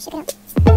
是这。